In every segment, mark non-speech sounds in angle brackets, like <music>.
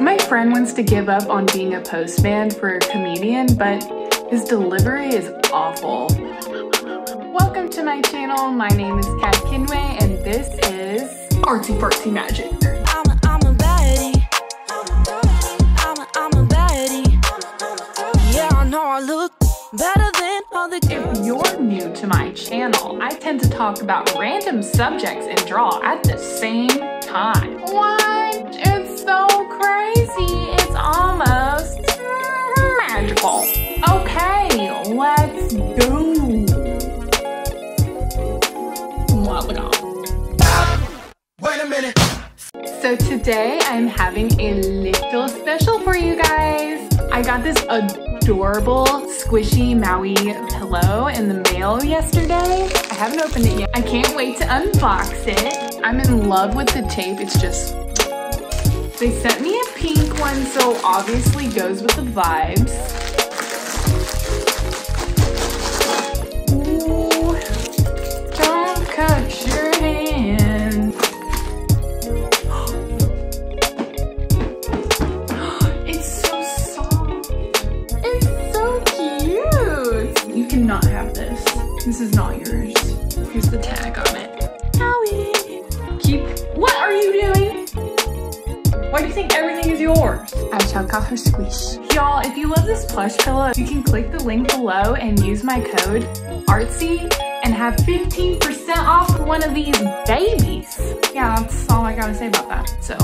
My friend wants to give up on being a postman for a comedian, but his delivery is awful. Welcome to my channel. My name is Kat Kenway, and this is Artsy Fartsy Magic. I'm a, I'm a baddie. I'm a, I'm a baddie. Yeah, I know I look better than all the If you're new to my channel, I tend to talk about random subjects and draw at the same time. What? It's so crazy. It's almost magical. Okay, let's go. Wait a minute. So today I'm having a little special for you guys. I got this adorable squishy Mewaii pillow in the mail yesterday. I haven't opened it yet. I can't wait to unbox it. I'm in love with the tape. It's just, they sent me a pink one, so obviously goes with the vibes. Ooh, don't cut your hand. <gasps> It's so soft. It's so cute. You cannot have this. This is not yours. Here's the tag on it. Why do you think everything is yours? I shall call her Squish. Y'all, if you love this plush pillow, you can click the link below and use my code ARTSY and have 15% off one of these babies. Yeah, that's all I gotta say about that. So.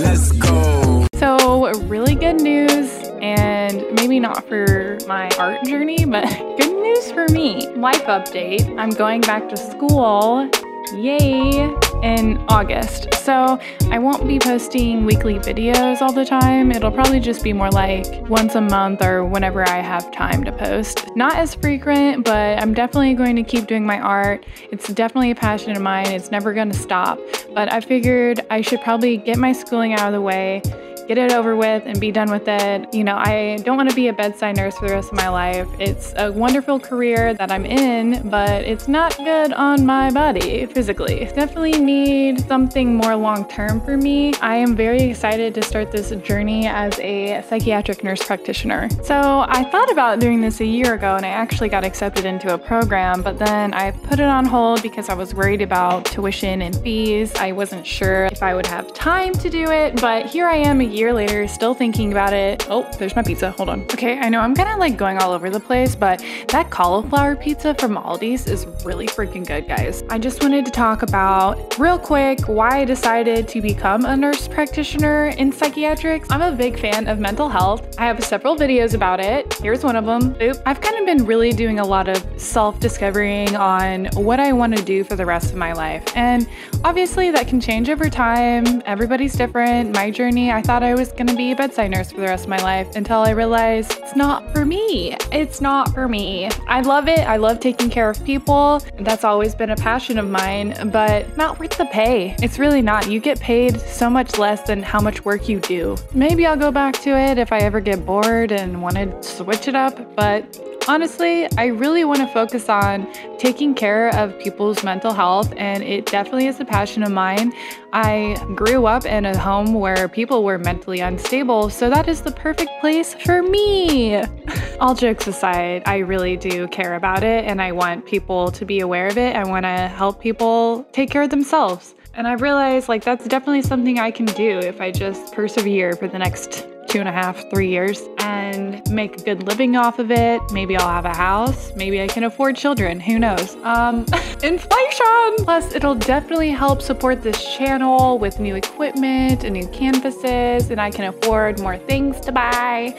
Let's go. So, really good news, and maybe not for my art journey, but <laughs> good news for me. Life update I'm going back to school, yay, in August. So, I won't be posting weekly videos all the time. It'll probably just be more like once a month or whenever I have time to post. Not as frequent, but I'm definitely going to keep doing my art. It's definitely a passion of mine, it's never going to stop. But I figured I should probably get my schooling out of the way get it over with and be done with it. You know, I don't want to be a bedside nurse for the rest of my life. It's a wonderful career that I'm in, but it's not good on my body physically. Definitely need something more long term for me. I am very excited to start this journey as a psychiatric nurse practitioner. So I thought about doing this a year ago and I actually got accepted into a program, but then I put it on hold because I was worried about tuition and fees. I wasn't sure if I would have time to do it, but here I am a year later, still thinking about it. Oh, there's my pizza. Hold on. Okay, I know I'm kind of like going all over the place, but that cauliflower pizza from Aldi's is really freaking good, guys. I just wanted to talk about real quick why I decided to become a nurse practitioner in psychiatrics. I'm a big fan of mental health. I have several videos about it. Here's one of them. Oop. I've kind of been really doing a lot of self-discovering on what I want to do for the rest of my life. And obviously that can change over time. Everybody's different. My journey, I thought I was going to be a bedside nurse for the rest of my life until I realized it's not for me. It's not for me. I love it. I love taking care of people. That's always been a passion of mine, but not worth the pay. It's really not. You get paid so much less than how much work you do. Maybe I'll go back to it if I ever get bored and want to switch it up, but Honestly, I really want to focus on taking care of people's mental health, and it definitely is a passion of mine. I grew up in a home where people were mentally unstable, so that is the perfect place for me. <laughs> All jokes aside, I really do care about it, and I want people to be aware of it. I want to help people take care of themselves. And I realized like that's definitely something I can do if I just persevere for the next two and a half, three years and make a good living off of it. Maybe I'll have a house. Maybe I can afford children. Who knows? Um, <laughs> inflation! Plus, it'll definitely help support this channel with new equipment and new canvases, and I can afford more things to buy,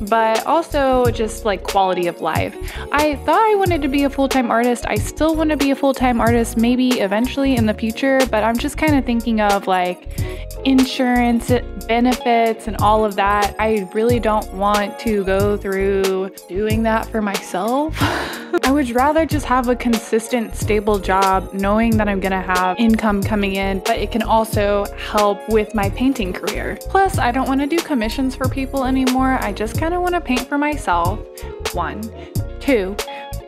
but also just like quality of life. I thought I wanted to be a full time artist. I still want to be a full time artist, maybe eventually in the future, but I'm just kind of thinking of like insurance benefits and all of that. I really don't want to go through doing that for myself. <laughs> I would rather just have a consistent, stable job, knowing that I'm gonna have income coming in, but it can also help with my painting career. Plus, I don't wanna do commissions for people anymore. I just kinda wanna paint for myself. One. Two,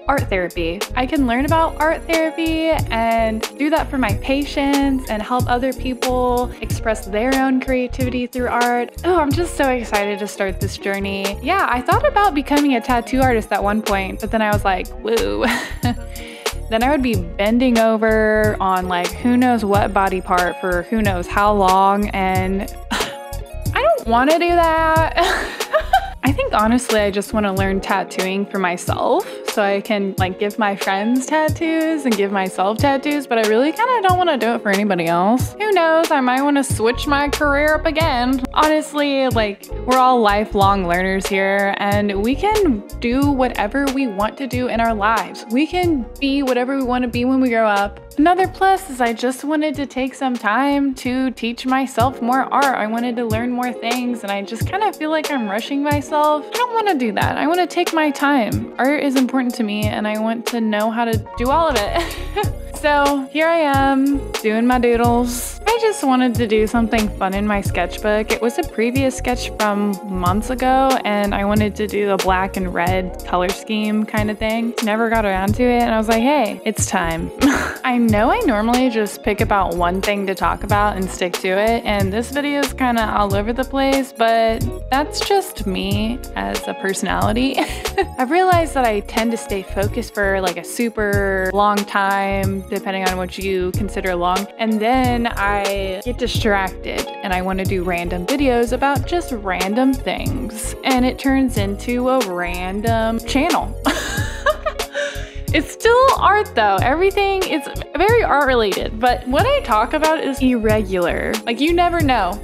art therapy. I can learn about art therapy and do that for my patients and help other people express their own creativity through art. Oh, I'm just so excited to start this journey. Yeah, I thought about becoming a tattoo artist at one point, but then I was like, woo. <laughs> then I would be bending over on like who knows what body part for who knows how long. And <laughs> I don't want to do that. <laughs> I think honestly, I just want to learn tattooing for myself so I can like give my friends tattoos and give myself tattoos, but I really kind of don't want to do it for anybody else. Who knows? I might want to switch my career up again. Honestly, like we're all lifelong learners here and we can do whatever we want to do in our lives. We can be whatever we want to be when we grow up. Another plus is I just wanted to take some time to teach myself more art. I wanted to learn more things and I just kind of feel like I'm rushing myself. I don't want to do that. I want to take my time. Art is important to me and I want to know how to do all of it. <laughs> so here I am doing my doodles. I just wanted to do something fun in my sketchbook. It was a previous sketch from months ago, and I wanted to do the black and red color scheme kind of thing. Never got around to it, and I was like, hey, it's time. <laughs> I know I normally just pick about one thing to talk about and stick to it, and this video is kind of all over the place, but that's just me as a personality. <laughs> I've realized that I tend to stay focused for like a super long time, depending on what you consider long, and then I get distracted and I want to do random videos about just random things. And it turns into a random channel. <laughs> It's still art though. Everything is very art related, but what I talk about is irregular. Like you never know.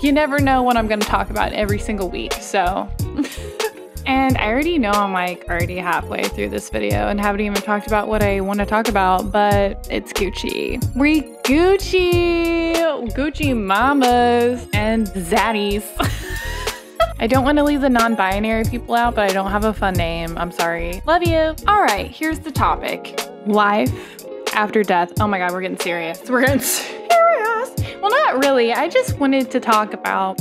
You never know what I'm going to talk about every single week. So <laughs> And I already know I'm like already halfway through this video and haven't even talked about what I want to talk about, but it's Gucci. We Gucci, Gucci mamas and zaddies. <laughs> I don't want to leave the non binary people out, but I don't have a fun name. I'm sorry. Love you. All right, here's the topic life after death. Oh my God, we're getting serious. <laughs> We're getting serious. Well, not really. I just wanted to talk about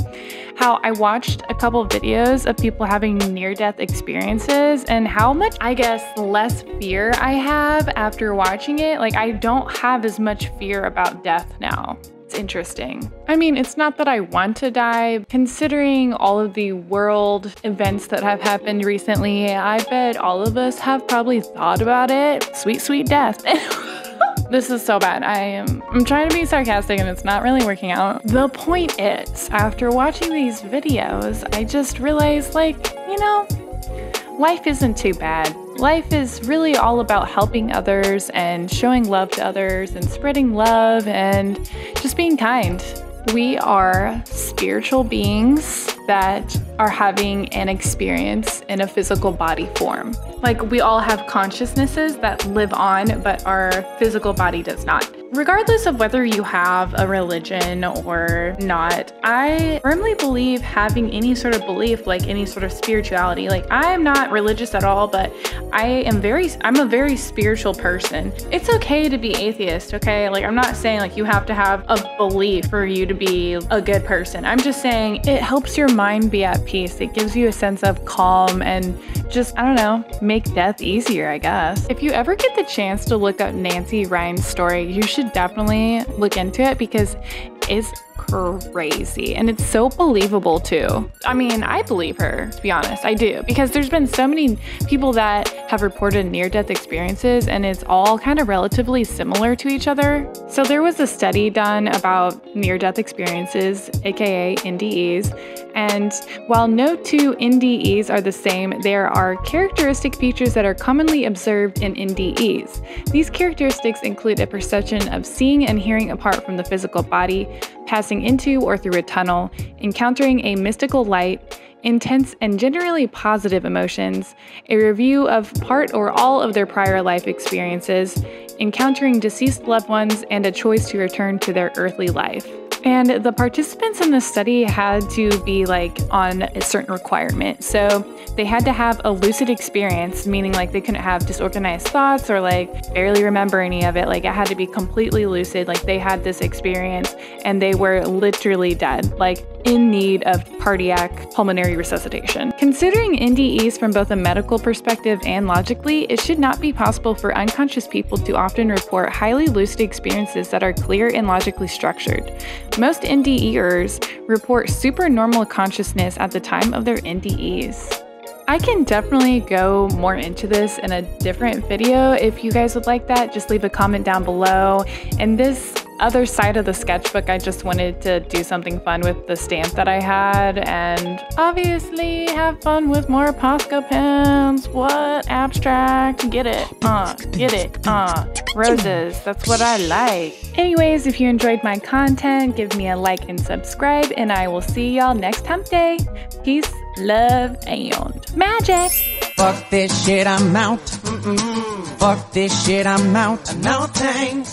how I watched a couple of videos of people having near death experiences and how much, I guess, less fear I have after watching it. Like, I don't have as much fear about death now. It's interesting. I mean, it's not that I want to die. Considering all of the world events that have happened recently, I bet all of us have probably thought about it. Sweet, sweet death. <laughs> This is so bad. I am I'm trying to be sarcastic and it's not really working out. The point is, after watching these videos, I just realized like, you know, life isn't too bad. Life is really all about helping others and showing love to others and spreading love and just being kind. We are spiritual beings that are having an experience in a physical body form. Like we all have consciousnesses that live on, but our physical body does not. Regardless of whether you have a religion or not, I firmly believe having any sort of belief, like any sort of spirituality, like I'm not religious at all, but I am very, I'm a very spiritual person. It's okay to be atheist, okay? Like I'm not saying like you have to have a belief for you to be a good person. I'm just saying it helps your mind be at peace. It gives you a sense of calm and just, I don't know, make death easier, I guess. If you ever get the chance to look up Nancy Rynes story, you should definitely look into it because it's crazy and it's so believable too. I mean, I believe her, to be honest. I do because there's been so many people that have reported near death experiences and it's all kind of relatively similar to each other. So there was a study done about near death experiences, aka NDEs, and while no two NDEs are the same, there are characteristic features that are commonly observed in NDEs. These characteristics include a perception of seeing and hearing apart from the physical body, passing into or through a tunnel, encountering a mystical light, intense and generally positive emotions, a review of part or all of their prior life experiences, encountering deceased loved ones, and a choice to return to their earthly life. And the participants in the study had to be like on a certain requirement. So they had to have a lucid experience, meaning like they couldn't have disorganized thoughts or like barely remember any of it. Like it had to be completely lucid. Like they had this experience and they were literally dead. Like in need of cardiac pulmonary resuscitation. Considering NDEs from both a medical perspective and logically, it should not be possible for unconscious people to often report highly lucid experiences that are clear and logically structured. Most NDEers report supernormal consciousness at the time of their NDEs. I can definitely go more into this in a different video. If you guys would like that, just leave a comment down below. And this other side of the sketchbook, I just wanted to do something fun with the stamp that I had and obviously have fun with more Posca pens. What? Abstract? Get it. Uh, get it. Uh, roses. That's what I like. Anyways, if you enjoyed my content, give me a like and subscribe and I will see y'all next hump day. Peace, love, and magic. Fuck this shit, I'm out. Fuck this shit, I'm out. No thanks.